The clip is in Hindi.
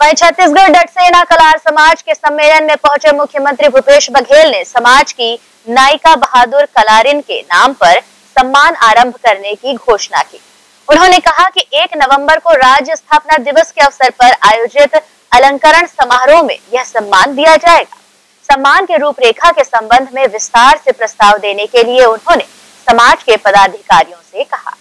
वहीं छत्तीसगढ़ डटसेना कलार समाज के सम्मेलन में पहुँचे मुख्यमंत्री भूपेश बघेल ने समाज की नायिका बहादुर कलारिन के नाम पर सम्मान आरंभ करने की घोषणा की। उन्होंने कहा कि 1 नवंबर को राज्य स्थापना दिवस के अवसर पर आयोजित अलंकरण समारोह में यह सम्मान दिया जाएगा। सम्मान के रूपरेखा के संबंध में विस्तार से प्रस्ताव देने के लिए उन्होंने समाज के पदाधिकारियों से कहा।